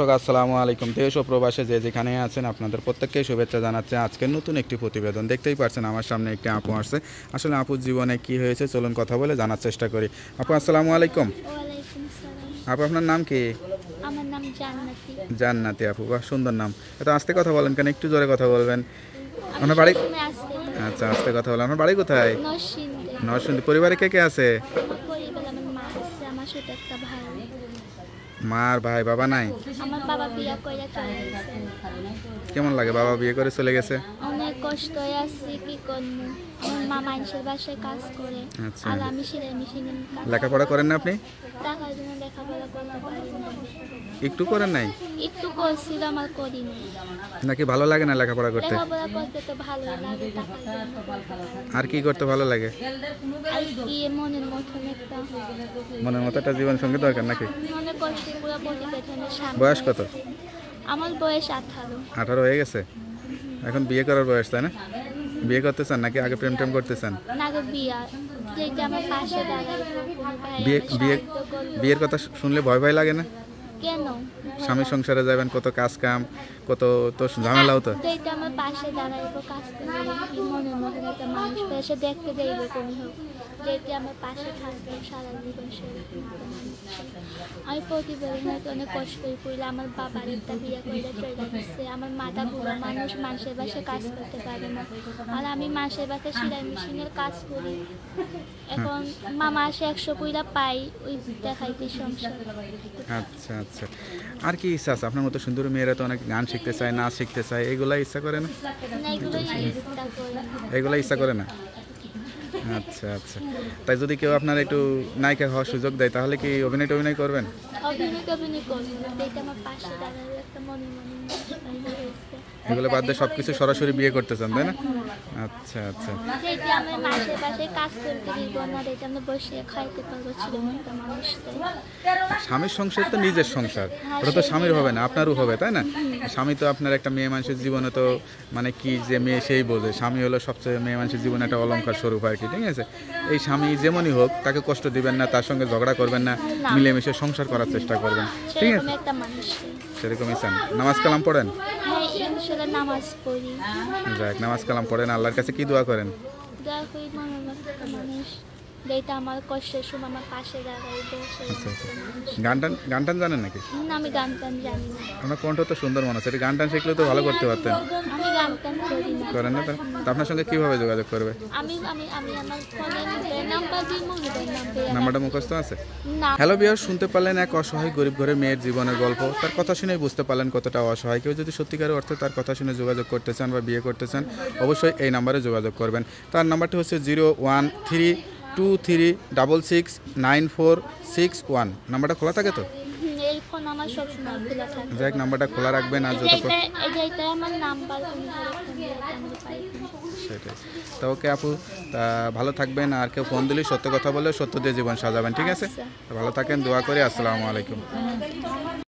দর্শক আসসালামু আলাইকুম। দেশ ও প্রবাসে যে যেখানে আছেন আপনাদের প্রত্যেককেই শুভেচ্ছা জানাচ্ছে। আজকের নতুন একটি প্রতিবেদন। দেখতেই পাচ্ছেন আমার সামনে একটি আপু আসছে। আসলে আপুর জীবনে কি হয়েছে চলুন কথা বলে জানার চেষ্টা করি। আপু আসসালামু আলাইকুম। আপু আপনার নাম কি? আমার নাম জান্নাতি। জান্নাতি আপু বাহ সুন্দর নাম। এত আস্তে কথা বলেন কেন একটু জোরে কথা বলবেন। আপনার বাড়ি আচ্ছা আস্তে কথা বলেন। আপনার বাড়ি কোথায়? নরসিংদী। পরিবারে কে কে আছে? আমার পরিবার আমার মা আছে আমার ছোট একটা ভাই বাবা নাই কেমন লাগে? বাবা বিয়ে করে চলে গেছে? কষ্ট আছে কি করব? মা মানুষের বাসায় কাজ করে আচ্ছা। আর আমি সেলাই মেশিনে লেখাপড়া করেন না আপনি? টাকার জন্য লেখাপড়া করতে পারি না। একটু করেন নাই? একটু করছিলাম আর করিনি। নাকি ভালো লাগে না লেখাপড়া করতে? লেখাপড়া করতে তো ভালোই লাগে আর কি করতে ভালো লাগে? আর কি মনের মতন একটা। মনের মতো একটা জীবন সঙ্গী দরকার নাকি? মনে কষ্ট পুরো প্রতিবেদনের সামনে বয়স কত? আমার বয়স আঠারো। আঠারো হয়ে গেছে? এখন বিয়ে করার বয়স তাই না? বিয়ে করতে চান নাকি আগে প্রেম টেম করতে চান বিয়ের কথা শুনলে ভয় ভয় লাগে না? স্বামী সংসারে যাবেন কত কাজ কাম কত তো ঝামেলাও তো যেটা আমার পাশে দাঁড়াইব কাজ একটা মানুষ এসে দেখতে যাইব কোন হোক। যেটা আমার পাশে থাকবে সারা জীবন সেরকম আমি হয়তো অনেক কষ্ট করে পড়লে আমার বাবার একটা বিয়ে করে চলে আমার মাটা বুড়ো মানুষ মানুষের বাসায় কাজ করতে পারে না। আর আমি মাসের বাসায় সেলাই মেশিনের কাজ করি। এখন মামা আসে একশো কুইলা পাই ওই দেখাইতে সংসার। আচ্ছা আচ্ছা। আর কি ইচ্ছা আছে? আপনার মতো সুন্দর মেয়েরা তো অনেক গান শিখতে চায় না শিখতে চায় এগুলা ইচ্ছা করে না? এগুলা ইচ্ছা করে না? আচ্ছা আচ্ছা। তাই যদি কেউ আপনার একটু নায়িকা হওয়ার সুযোগ দেয় তাহলে কি অভিনয় টভিনয় করবেন? অভিনয় টভিনয় করব না এটা আমার পাশে দাঁড়ালে একটা মানুষ পাইলে হয়েছে। এগুলো বাদ দিয়ে সব কিছু সরাসরি বিয়ে করতে চান তাই না? আচ্ছা আচ্ছা। স্বামীর সংসার তো নিজের সংসার ওটা তো স্বামীর হবে না আপনারও হবে তাই না? স্বামী তো আপনার একটা মেয়ে মানুষের জীবনে তো মানে কি যে মেয়ে সেই বোঝে স্বামী হলো সবচেয়ে মেয়ে মানুষের জীবনে একটা অলংকার স্বরূপ আর কি ঠিক আছে? এই স্বামী যেমনই হোক তাকে কষ্ট দিবেন না তার সঙ্গে ঝগড়া করবেন না। মিলেমিশে সংসার করার চেষ্টা করবেন। ঠিক আছে? সেরকমই চান। নামাজ কালাম পড়েন? হ্যাঁ যাক নামাজ কালাম পড়েন। আল্লাহর কাছে কি দোয়া করেন? যেটা আমার কষ্টের সময় আমার পাশে দাঁড়াইবে আচ্ছা আচ্ছা। গান টান গান টান জানেন নাকি? না, আমি গান টান জানি না। আপনার কণ্ঠ তো সুন্দর মনে হচ্ছে গান টান শিখলেও তো ভালো করতে পারতেন। আমি গান টান করি না। করেন না তো? আপনার সঙ্গে কীভাবে যোগাযোগ করবে? আমি আমি আমি আমার নাম্বার মুভিদের নাম্বারটা মুখস্থ আছে? না। হ্যালো বিয়ার শুনতে পারলেন এক অসহায় গরিব ঘরের মেয়ের জীবনের গল্প। তার কথা শুনে বুঝতে পারলেন কতটা অসহায়। কেউ যদি সত্যিকারের অর্থে তার কথা শুনে যোগাযোগ করতে চান বা বিয়ে করতে চান অবশ্যই এই নাম্বারে যোগাযোগ করবেন। তার নাম্বারটি হচ্ছে zero one three two three double six nine four six one নাম্বারটা খোলা থাকে তো? এই ফোন আমার খোলা থাকে। যাই নাম্বারটা খোলা রাখবেন আর এই যে যতক্ষণ এটা- এই যে এটা আমার নাম্বার তুমি ধরে ফোন দিলে আমি পাই। সেটাই। তা ওকে আপু তা ভালো থাকবেন আর কেউ ফোন দিলে সত্য কথা বলে সত্য দিয়ে জীবন সাজাবেন ঠিক আছে? ভালো থাকেন দোয়া করি আসসালামু আলাইকুম।